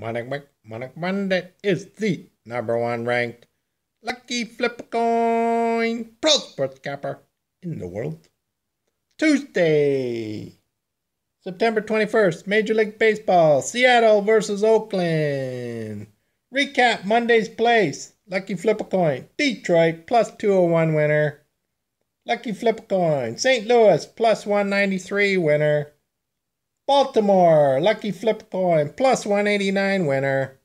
Monica, Monica Monday is the number one ranked lucky flip coin pro sports capper in the world. Tuesday, September 21st, Major League Baseball, Seattle versus Oakland. Recap Monday's place. Lucky flip a coin. Detroit plus 201 winner. Lucky flip a coin. St. Louis plus 193 winner. Baltimore, lucky flip coin, plus 189 winner.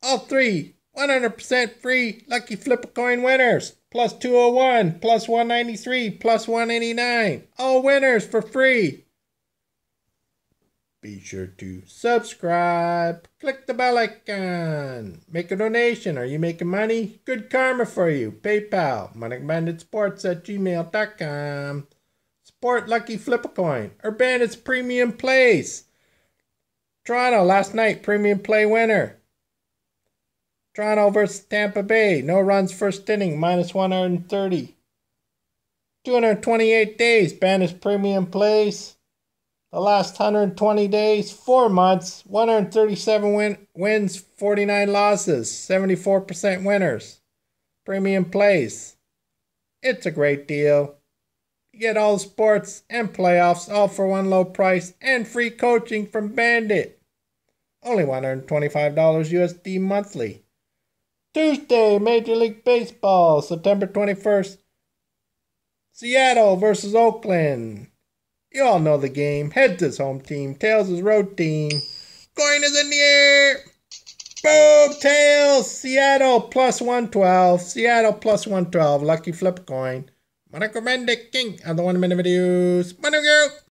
All three, 100% free lucky flip coin winners. Plus 201, plus 193, plus 189. All winners for free. Be sure to subscribe. Click the bell icon. Make a donation. Are you making money? Good karma for you. PayPal, moneybandisports at gmail.com. Sport Lucky Flip a Coin, or Bandits Premium Plays. Toronto last night, Premium Play winner. Toronto versus Tampa Bay, no runs first inning, minus 130. 228 days, Bandits Premium Plays. The last 120 days, four months, 137 win- wins, 49 losses, 74% winners. Premium Plays. It's a great deal. Get all sports and playoffs all for one low price and free coaching from Bandit. Only $125 USD monthly. Tuesday, Major League Baseball, September 21st. Seattle versus Oakland. You all know the game. Heads is home team, tails is road team. Coin is in the air. Boom, tails. Seattle plus 112. Seattle plus 112. Lucky flip coin. Monaco Mendic King. Don't want to videos. Monaco.